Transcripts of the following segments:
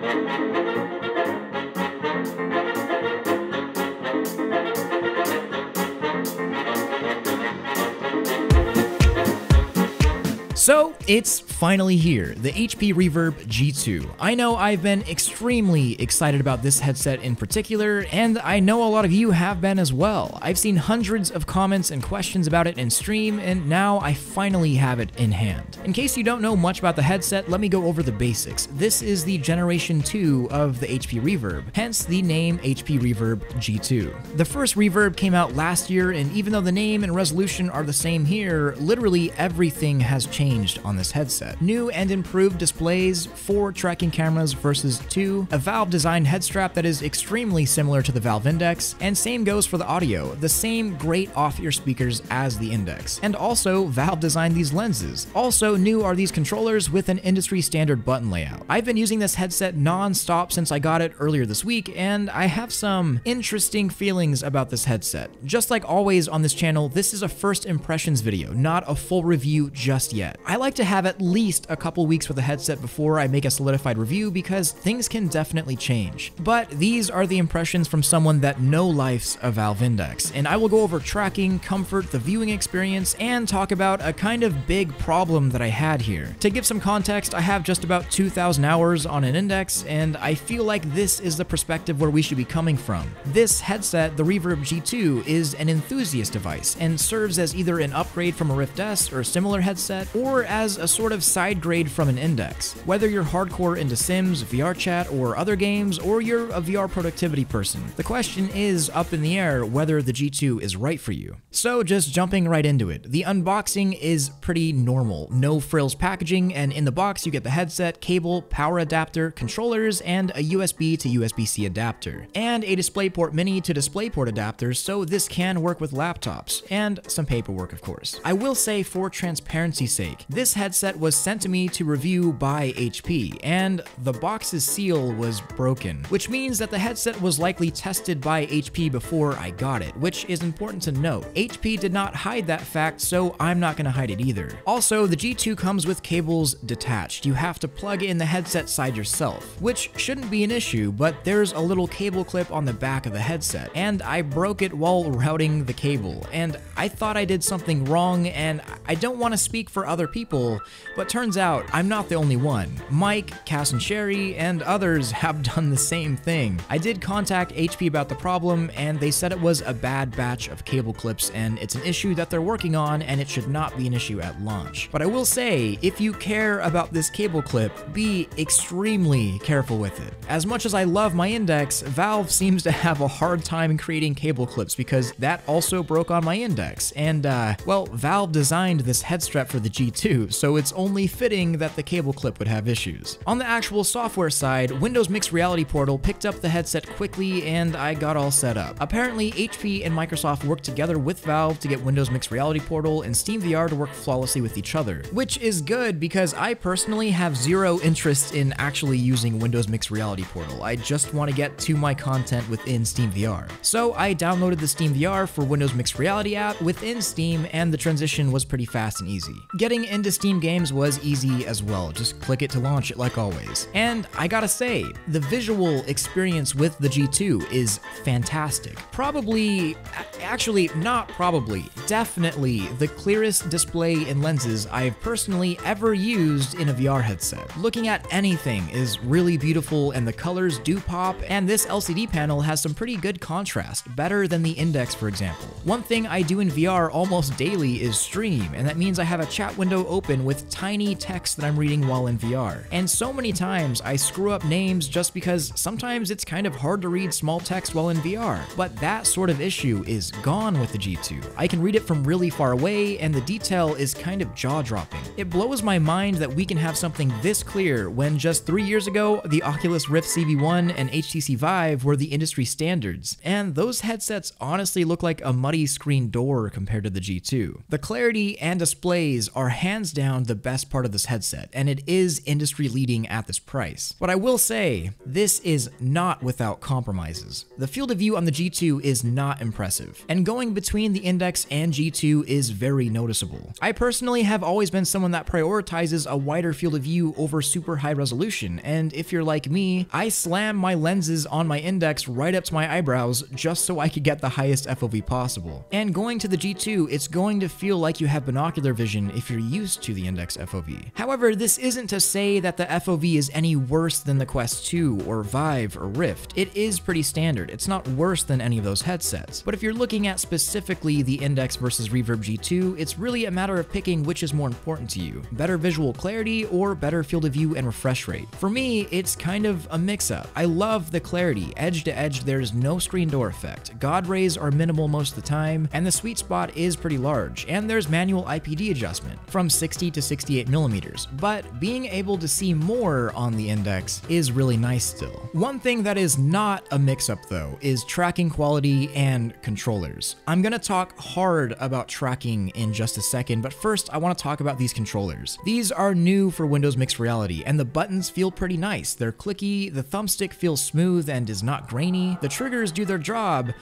thank you So, it's finally here, the HP Reverb G2. I know I've been extremely excited about this headset in particular, and I know a lot of you have been as well. I've seen hundreds of comments and questions about it in stream, and now I finally have it in hand. In case you don't know much about the headset, let me go over the basics. This is the generation 2 of the HP Reverb, hence the name HP Reverb G2. The first Reverb came out last year, and even though the name and resolution are the same here, literally everything has changed changed on this headset. New and improved displays, 4 tracking cameras versus 2, a Valve designed head strap that is extremely similar to the Valve Index, and same goes for the audio, the same great off-ear speakers as the Index. And also, Valve designed these lenses. Also new are these controllers with an industry standard button layout. I've been using this headset non-stop since I got it earlier this week, and I have some interesting feelings about this headset. Just like always on this channel, this is a first impressions video, not a full review just yet. I like to have at least a couple weeks with a headset before I make a solidified review because things can definitely change. But these are the impressions from someone that no life's a Valve Index, and I will go over tracking, comfort, the viewing experience, and talk about a kind of big problem that I had here. To give some context, I have just about 2,000 hours on an Index, and I feel like this is the perspective where we should be coming from. This headset, the Reverb G2, is an enthusiast device and serves as either an upgrade from a Rift S or a similar headset, or or as a sort of side grade from an index. Whether you're hardcore into Sims, VR chat, or other games, or you're a VR productivity person, the question is up in the air whether the G2 is right for you. So just jumping right into it, the unboxing is pretty normal. No frills packaging, and in the box you get the headset, cable, power adapter, controllers, and a USB to USB-C adapter. And a DisplayPort Mini to DisplayPort adapter, so this can work with laptops, and some paperwork of course. I will say for transparency's sake, this headset was sent to me to review by HP, and the box's seal was broken, which means that the headset was likely tested by HP before I got it, which is important to note. HP did not hide that fact, so I'm not gonna hide it either. Also, the G2 comes with cables detached. You have to plug in the headset side yourself, which shouldn't be an issue, but there's a little cable clip on the back of the headset, and I broke it while routing the cable, and I thought I did something wrong, and I don't want to speak for other people, but turns out I'm not the only one. Mike, Cas and Chary, and others have done the same thing. I did contact HP about the problem, and they said it was a bad batch of cable clips, and it's an issue that they're working on, and it should not be an issue at launch. But I will say, if you care about this cable clip, be extremely careful with it. As much as I love my Index, Valve seems to have a hard time creating cable clips because that also broke on my Index, and uh, well, Valve designed this head strap for the G2 too, so it's only fitting that the cable clip would have issues. On the actual software side, Windows Mixed Reality Portal picked up the headset quickly and I got all set up. Apparently, HP and Microsoft worked together with Valve to get Windows Mixed Reality Portal and Steam VR to work flawlessly with each other, which is good because I personally have zero interest in actually using Windows Mixed Reality Portal. I just want to get to my content within Steam VR. So I downloaded the Steam VR for Windows Mixed Reality app within Steam and the transition was pretty fast and easy. Getting into Steam games was easy as well, just click it to launch it like always. And I gotta say, the visual experience with the G2 is fantastic. Probably, actually not probably, definitely the clearest display and lenses I've personally ever used in a VR headset. Looking at anything is really beautiful and the colors do pop, and this LCD panel has some pretty good contrast, better than the Index for example. One thing I do in VR almost daily is stream, and that means I have a chat window open with tiny text that I'm reading while in VR. And so many times I screw up names just because sometimes it's kind of hard to read small text while in VR. But that sort of issue is gone with the G2. I can read it from really far away and the detail is kind of jaw-dropping. It blows my mind that we can have something this clear when just three years ago, the Oculus Rift CV1 and HTC Vive were the industry standards. And those headsets honestly look like a muddy screen door compared to the G2. The clarity and displays are hands down the best part of this headset, and it is industry leading at this price. But I will say, this is not without compromises. The field of view on the G2 is not impressive, and going between the Index and G2 is very noticeable. I personally have always been someone that prioritizes a wider field of view over super high resolution, and if you're like me, I slam my lenses on my Index right up to my eyebrows just so I could get the highest FOV possible. And going to the G2, it's going to feel like you have binocular vision if you're used to the Index FOV. However, this isn't to say that the FOV is any worse than the Quest 2 or Vive or Rift. It is pretty standard. It's not worse than any of those headsets. But if you're looking at specifically the Index versus Reverb G2, it's really a matter of picking which is more important to you, better visual clarity or better field of view and refresh rate. For me, it's kind of a mix-up. I love the clarity. Edge to edge, there's no screen door effect. God rays are minimal most of the time, and the sweet spot is pretty large, and there's manual IPD adjustment from 60 to 68 millimeters, but being able to see more on the Index is really nice still. One thing that is not a mix-up though is tracking quality and controllers. I'm gonna talk hard about tracking in just a second, but first I want to talk about these controllers. These are new for Windows Mixed Reality, and the buttons feel pretty nice. They're clicky, the thumbstick feels smooth and is not grainy, the triggers do their job,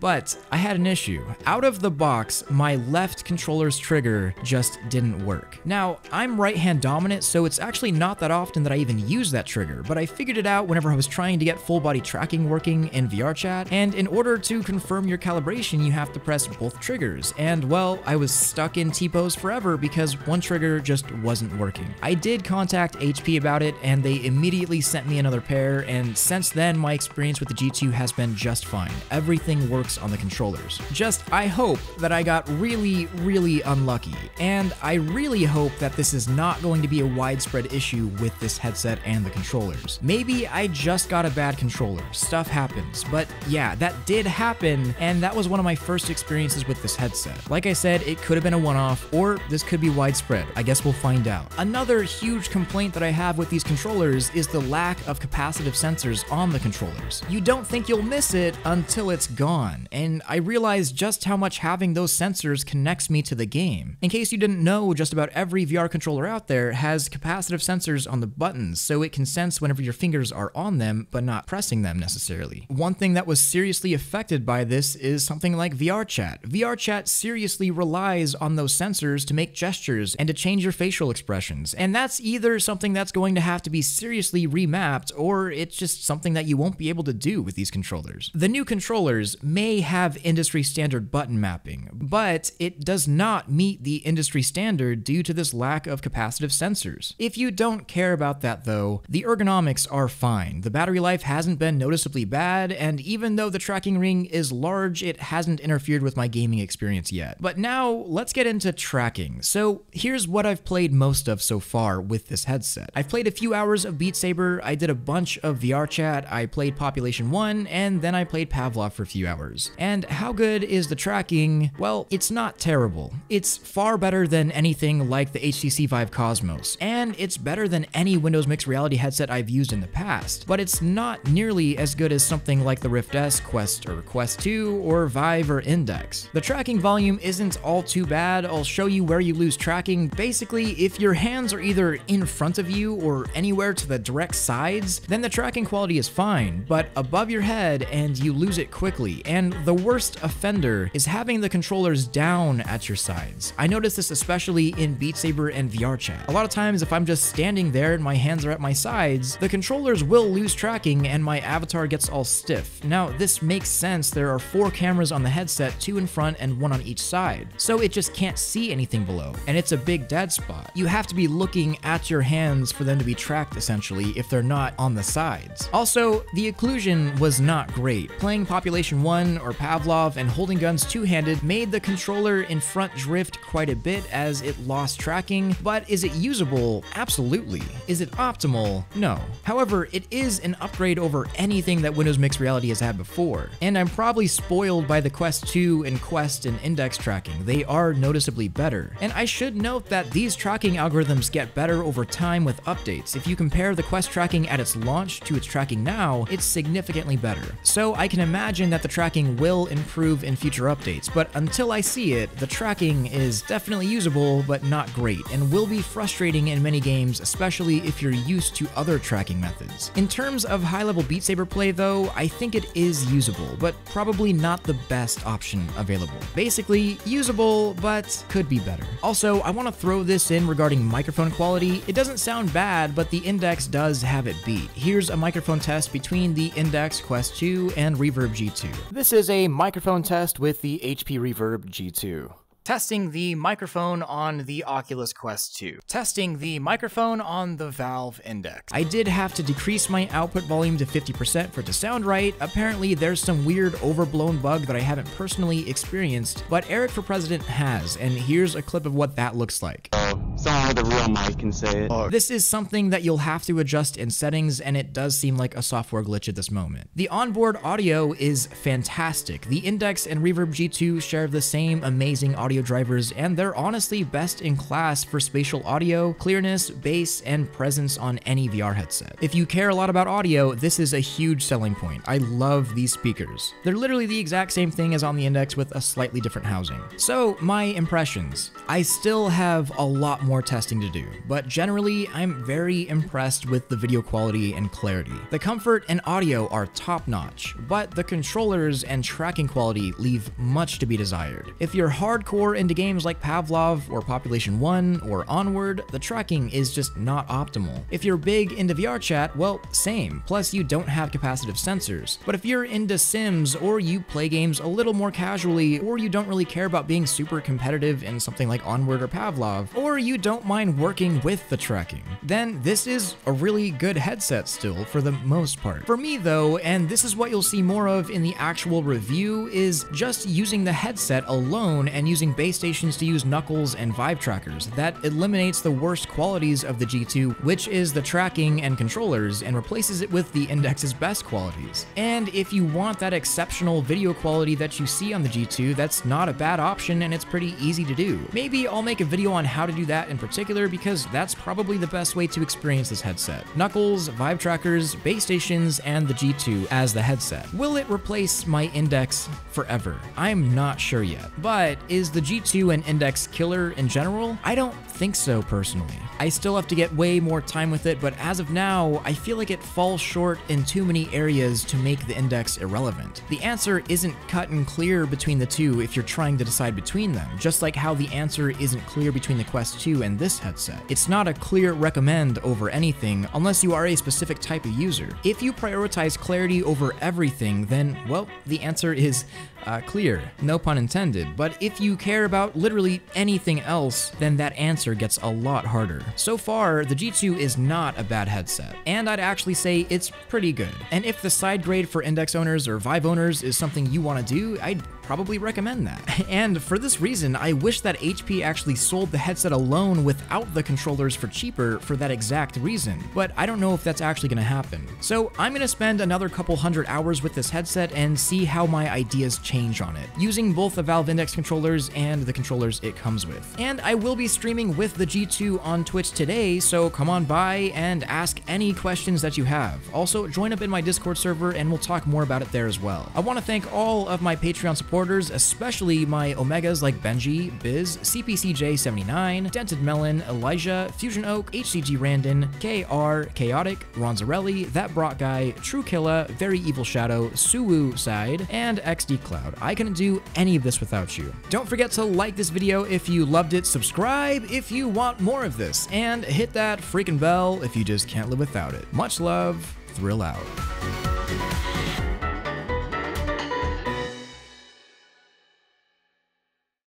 but I had an issue. Out of the box, my left controller's trigger just didn't work. Now, I'm right hand dominant, so it's actually not that often that I even use that trigger, but I figured it out whenever I was trying to get full body tracking working in VRChat, and in order to confirm your calibration, you have to press both triggers. And well, I was stuck in T-pose forever because one trigger just wasn't working. I did contact HP about it, and they immediately sent me another pair, and since then, my experience with the G2 has been just fine. Everything works works on the controllers. Just, I hope that I got really, really unlucky, and I really hope that this is not going to be a widespread issue with this headset and the controllers. Maybe I just got a bad controller, stuff happens, but yeah, that did happen, and that was one of my first experiences with this headset. Like I said, it could have been a one-off, or this could be widespread. I guess we'll find out. Another huge complaint that I have with these controllers is the lack of capacitive sensors on the controllers. You don't think you'll miss it until it's gone on, and I realized just how much having those sensors connects me to the game. In case you didn't know, just about every VR controller out there has capacitive sensors on the buttons, so it can sense whenever your fingers are on them, but not pressing them necessarily. One thing that was seriously affected by this is something like VRChat. VRChat seriously relies on those sensors to make gestures and to change your facial expressions, and that's either something that's going to have to be seriously remapped, or it's just something that you won't be able to do with these controllers. The new controllers may may have industry standard button mapping, but it does not meet the industry standard due to this lack of capacitive sensors. If you don't care about that though, the ergonomics are fine. The battery life hasn't been noticeably bad, and even though the tracking ring is large, it hasn't interfered with my gaming experience yet. But now, let's get into tracking. So here's what I've played most of so far with this headset. I've played a few hours of Beat Saber, I did a bunch of VR chat, I played Population 1, and then I played Pavlov for a few hours. And how good is the tracking? Well, it's not terrible. It's far better than anything like the HTC Vive Cosmos, and it's better than any Windows Mixed Reality headset I've used in the past, but it's not nearly as good as something like the Rift S, Quest or Quest 2, or Vive or Index. The tracking volume isn't all too bad, I'll show you where you lose tracking. Basically, if your hands are either in front of you or anywhere to the direct sides, then the tracking quality is fine, but above your head and you lose it quickly, and and the worst offender is having the controllers down at your sides. I notice this especially in Beat Saber and VRChat. A lot of times if I'm just standing there and my hands are at my sides, the controllers will lose tracking and my avatar gets all stiff. Now this makes sense, there are four cameras on the headset, two in front and one on each side, so it just can't see anything below, and it's a big dead spot. You have to be looking at your hands for them to be tracked essentially if they're not on the sides. Also, the occlusion was not great. Playing Population 1 or Pavlov and holding guns two-handed made the controller in front drift quite a bit as it lost tracking, but is it usable? Absolutely. Is it optimal? No. However, it is an upgrade over anything that Windows Mixed Reality has had before, and I'm probably spoiled by the Quest 2 and Quest and Index tracking. They are noticeably better. And I should note that these tracking algorithms get better over time with updates. If you compare the Quest tracking at its launch to its tracking now, it's significantly better. So I can imagine that the tracking tracking will improve in future updates, but until I see it, the tracking is definitely usable, but not great, and will be frustrating in many games, especially if you're used to other tracking methods. In terms of high-level Beat Saber play though, I think it is usable, but probably not the best option available. Basically, usable, but could be better. Also, I want to throw this in regarding microphone quality. It doesn't sound bad, but the Index does have it beat. Here's a microphone test between the Index Quest 2 and Reverb G2. This is a microphone test with the HP Reverb G2. Testing the microphone on the Oculus Quest 2. Testing the microphone on the Valve Index. I did have to decrease my output volume to 50% for it to sound right. Apparently there's some weird overblown bug that I haven't personally experienced, but Eric for President has, and here's a clip of what that looks like. Um, Someone with a real mic can say it. This is something that you'll have to adjust in settings, and it does seem like a software glitch at this moment. The onboard audio is fantastic. The Index and Reverb G2 share the same amazing audio drivers, and they're honestly best in class for spatial audio, clearness, bass, and presence on any VR headset. If you care a lot about audio, this is a huge selling point. I love these speakers. They're literally the exact same thing as on the Index with a slightly different housing. So, my impressions. I still have a lot more testing to do, but generally, I'm very impressed with the video quality and clarity. The comfort and audio are top notch, but the controllers and tracking quality leave much to be desired. If you're hardcore into games like Pavlov or Population 1 or Onward, the tracking is just not optimal. If you're big into VR chat, well, same, plus you don't have capacitive sensors. But if you're into Sims or you play games a little more casually, or you don't really care about being super competitive in something like Onward or Pavlov, or you don't mind working with the tracking, then this is a really good headset still for the most part. For me though, and this is what you'll see more of in the actual review, is just using the headset alone and using base stations to use knuckles and Vive trackers. That eliminates the worst qualities of the G2, which is the tracking and controllers, and replaces it with the Index's best qualities. And if you want that exceptional video quality that you see on the G2, that's not a bad option and it's pretty easy to do. Maybe I'll make a video on how to do that in particular because that's probably the best way to experience this headset. Knuckles, Vive trackers, base stations, and the G2 as the headset. Will it replace my Index forever? I'm not sure yet. But is the G2 an Index killer in general? I don't think so personally. I still have to get way more time with it, but as of now, I feel like it falls short in too many areas to make the Index irrelevant. The answer isn't cut and clear between the two if you're trying to decide between them, just like how the answer isn't clear between the Quest 2 and this headset. It's not a clear recommend over anything unless you are a specific type of user. If you prioritize clarity over everything, then, well, the answer is uh, clear, no pun intended. But if you care about literally anything else, then that answer gets a lot harder. So far, the G2 is not a bad headset, and I'd actually say it's pretty good. And if the side grade for Index owners or Vive owners is something you want to do, I'd probably recommend that. And for this reason, I wish that HP actually sold the headset alone without the controllers for cheaper for that exact reason, but I don't know if that's actually to happen. So I'm to spend another couple hundred hours with this headset and see how my ideas change on it, using both the Valve Index controllers and the controllers it comes with. And I will be streaming with the G2 on Twitch today, so come on by and ask any questions that you have. Also, join up in my Discord server and we'll talk more about it there as well. I want to thank all of my Patreon supporters, especially my Omegas like Benji, Biz, CPCJ79, Dented Melon, Elijah, Fusion Oak, HCG Randon, KR, Chaotic, Ronzarelli, That Brock Guy, True Killa, Very Evil Shadow, Suwu Side, and XD Cloud. I couldn't do any of this without you. Don't forget to like this video if you loved it, subscribe if you want more of this, and hit that freaking bell if you just can't live without it. Much love, Thrill out.